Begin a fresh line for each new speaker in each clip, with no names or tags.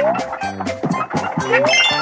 Thank you.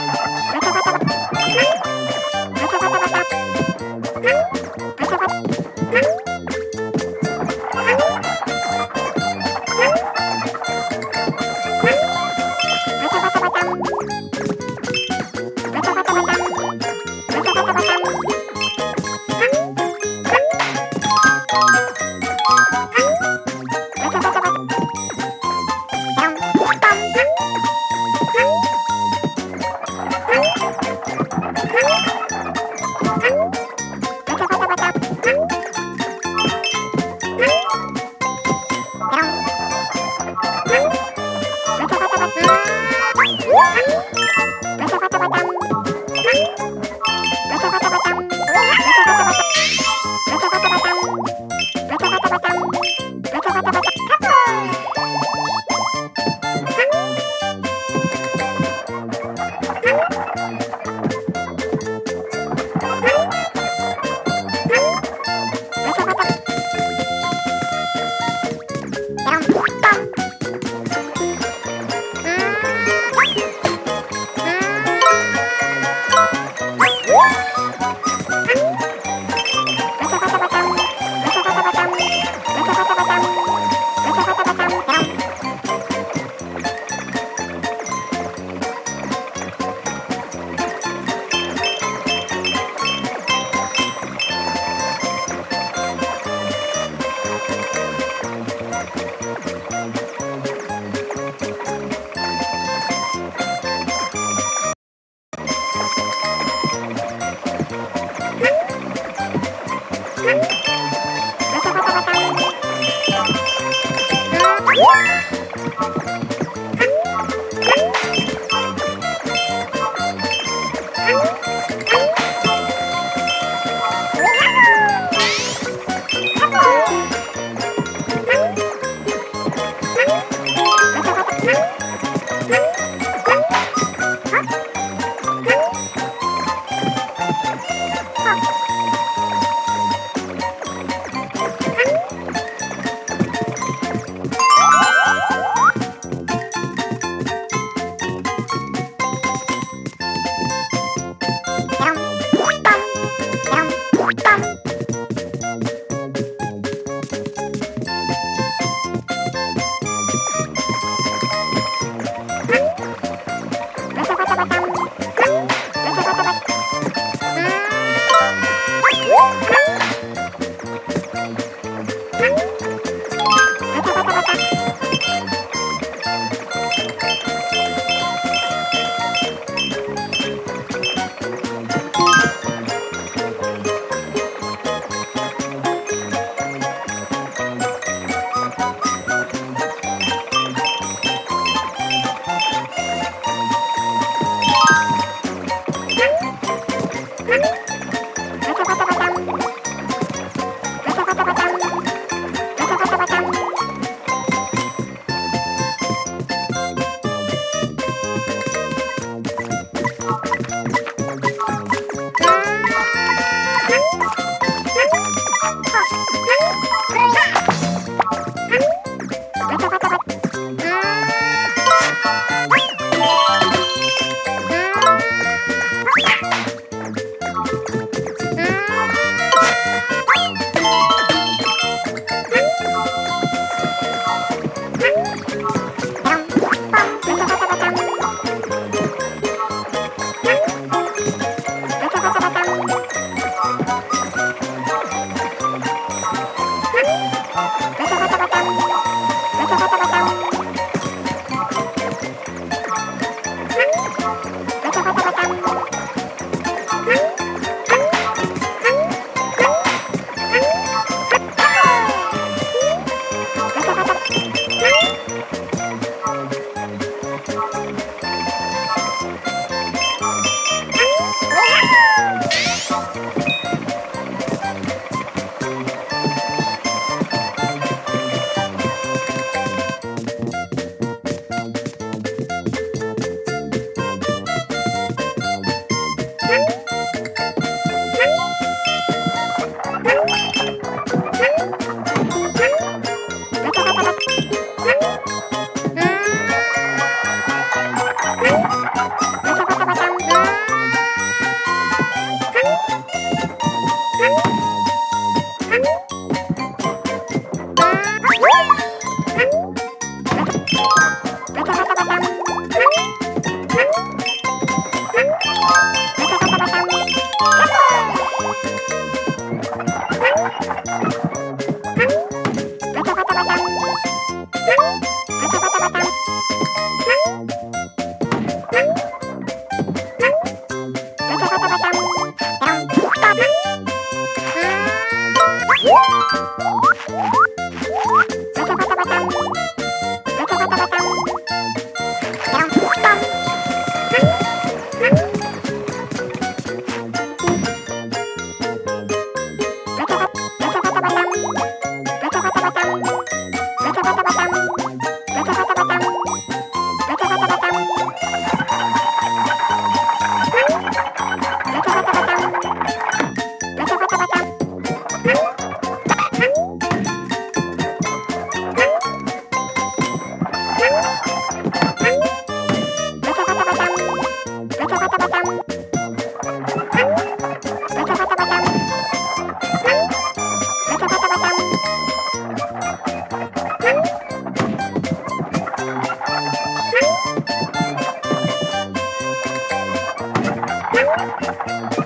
八 많고. 네. Thank you.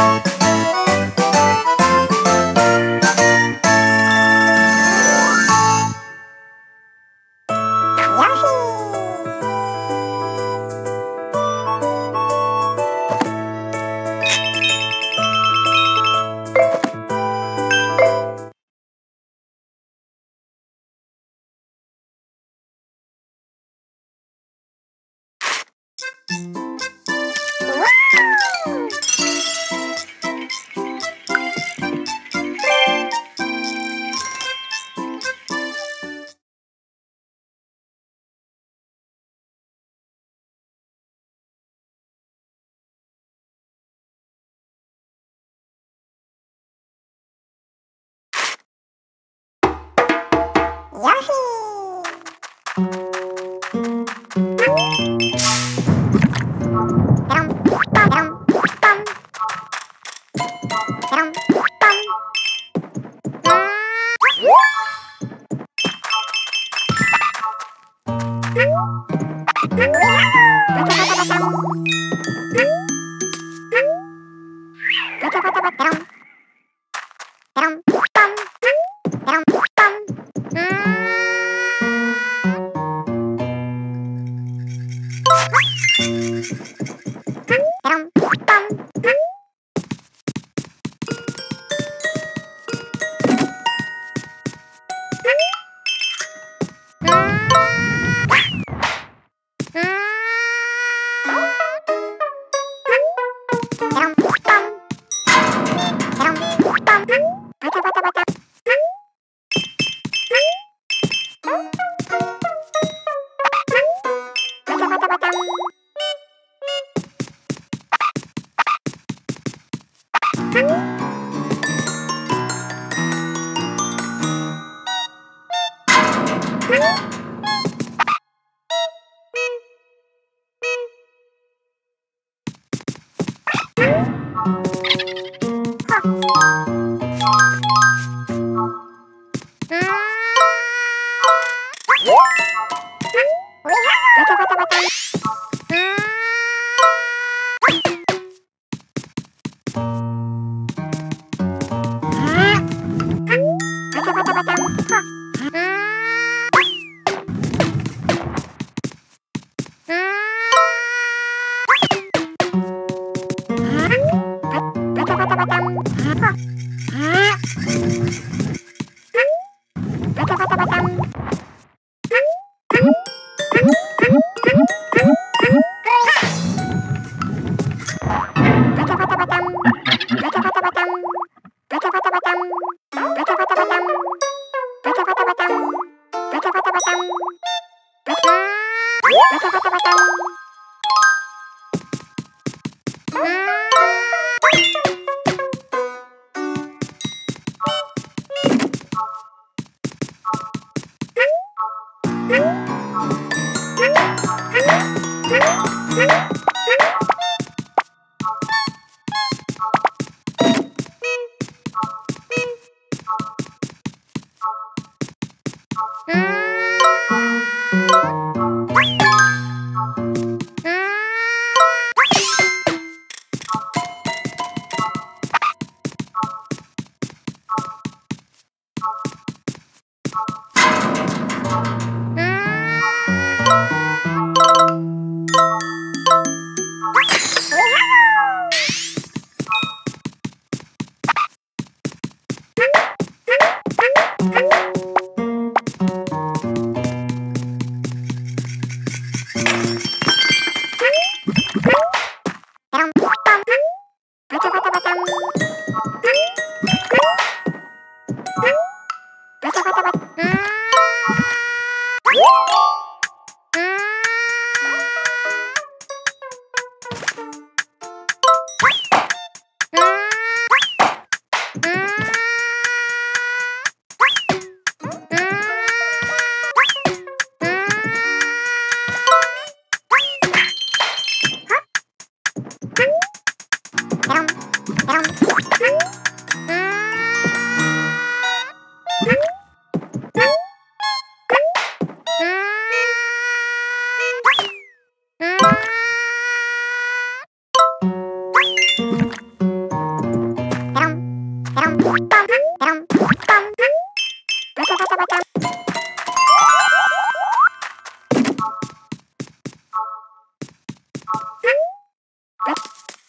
Bye. Yoshi! Bye.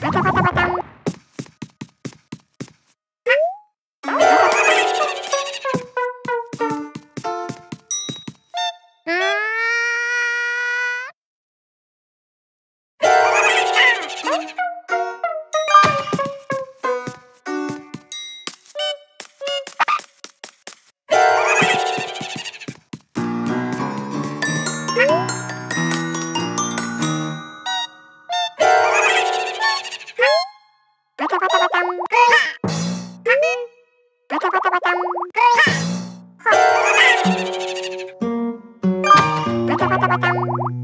Ha ha ha! タバタバタン